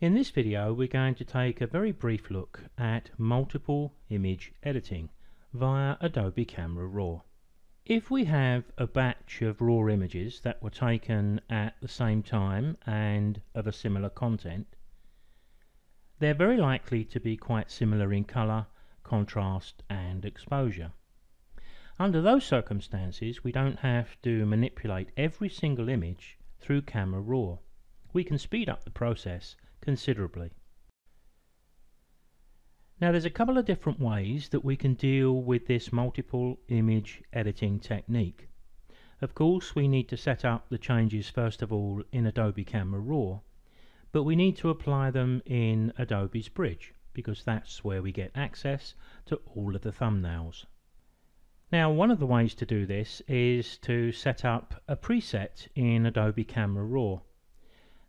In this video we're going to take a very brief look at multiple image editing via Adobe Camera Raw. If we have a batch of raw images that were taken at the same time and of a similar content, they're very likely to be quite similar in color, contrast and exposure. Under those circumstances we don't have to manipulate every single image through Camera Raw. We can speed up the process considerably. Now there's a couple of different ways that we can deal with this multiple image editing technique. Of course we need to set up the changes first of all in Adobe Camera Raw, but we need to apply them in Adobe's Bridge because that's where we get access to all of the thumbnails. Now one of the ways to do this is to set up a preset in Adobe Camera Raw.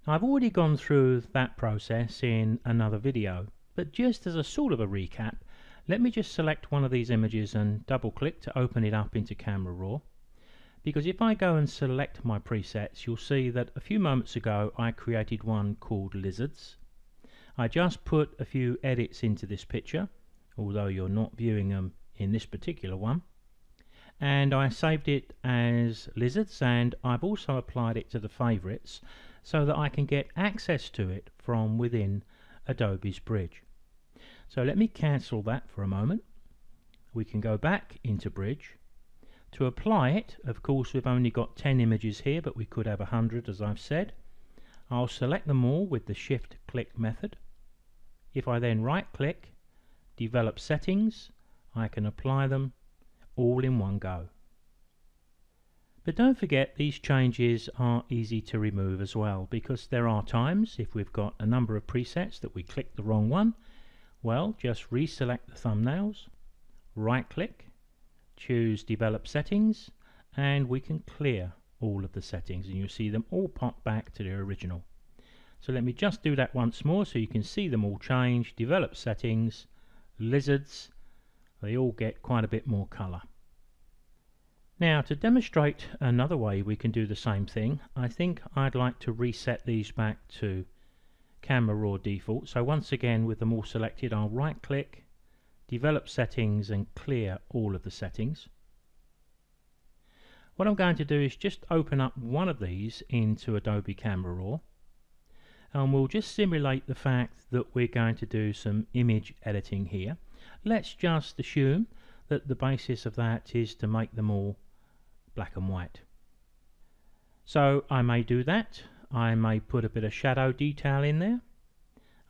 I've already gone through that process in another video, but just as a sort of a recap, let me just select one of these images and double click to open it up into Camera Raw. Because if I go and select my presets, you'll see that a few moments ago I created one called Lizards. I just put a few edits into this picture, although you're not viewing them in this particular one. And I saved it as Lizards and I've also applied it to the favorites so that I can get access to it from within Adobe's Bridge. So let me cancel that for a moment. We can go back into Bridge. To apply it, of course we've only got 10 images here, but we could have 100 as I've said. I'll select them all with the shift click method. If I then right click, develop settings, I can apply them all in one go. But don't forget these changes are easy to remove as well because there are times if we've got a number of presets that we click the wrong one well just reselect the thumbnails right click choose develop settings and we can clear all of the settings and you'll see them all pop back to their original. So let me just do that once more so you can see them all change. Develop settings lizards they all get quite a bit more color now to demonstrate another way we can do the same thing, I think I'd like to reset these back to Camera Raw default. So once again with them all selected I'll right click, develop settings and clear all of the settings. What I'm going to do is just open up one of these into Adobe Camera Raw and we'll just simulate the fact that we're going to do some image editing here. Let's just assume that the basis of that is to make them all black and white. So I may do that. I may put a bit of shadow detail in there.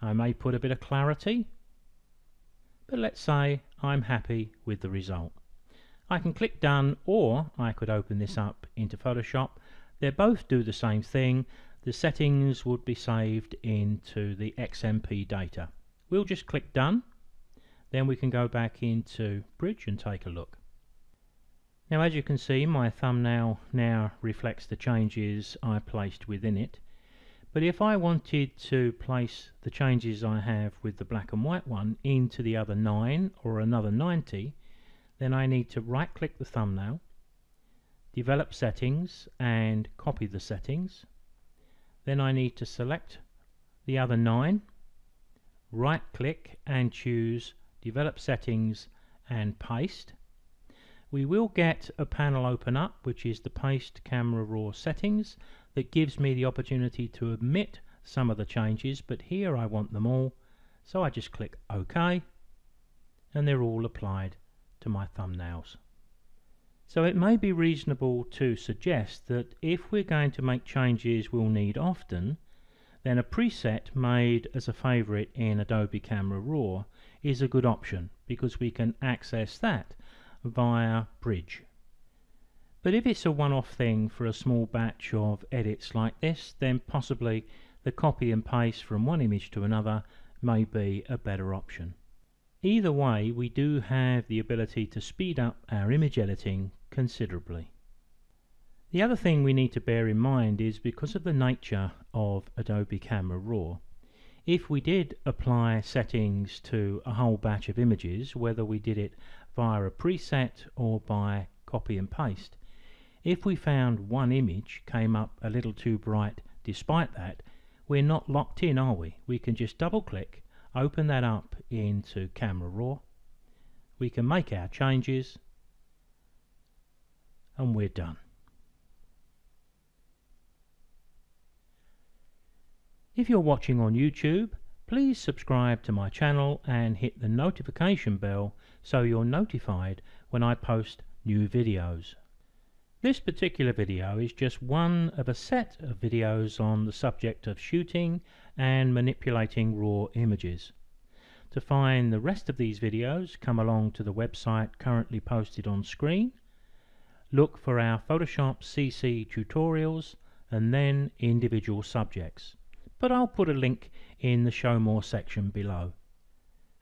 I may put a bit of clarity. But let's say I'm happy with the result. I can click done or I could open this up into Photoshop. They both do the same thing. The settings would be saved into the XMP data. We'll just click done. Then we can go back into Bridge and take a look. Now as you can see my thumbnail now reflects the changes I placed within it. But if I wanted to place the changes I have with the black and white one into the other 9 or another 90 then I need to right click the thumbnail develop settings and copy the settings. Then I need to select the other 9 right click and choose develop settings and paste we will get a panel open up which is the paste camera raw settings that gives me the opportunity to omit some of the changes but here I want them all so I just click OK and they're all applied to my thumbnails. So it may be reasonable to suggest that if we're going to make changes we'll need often then a preset made as a favorite in Adobe Camera Raw is a good option because we can access that via Bridge. But if it's a one-off thing for a small batch of edits like this, then possibly the copy and paste from one image to another may be a better option. Either way, we do have the ability to speed up our image editing considerably. The other thing we need to bear in mind is because of the nature of Adobe Camera Raw, if we did apply settings to a whole batch of images, whether we did it via a preset or by copy and paste. If we found one image came up a little too bright despite that, we're not locked in, are we? We can just double click, open that up into Camera Raw. We can make our changes and we're done. If you're watching on YouTube, please subscribe to my channel and hit the notification bell so you're notified when I post new videos. This particular video is just one of a set of videos on the subject of shooting and manipulating raw images. To find the rest of these videos, come along to the website currently posted on screen, look for our Photoshop CC tutorials and then individual subjects. But I'll put a link in the show more section below.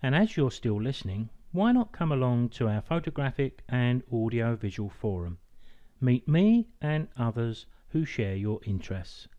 And as you're still listening, why not come along to our photographic and audio visual forum? Meet me and others who share your interests.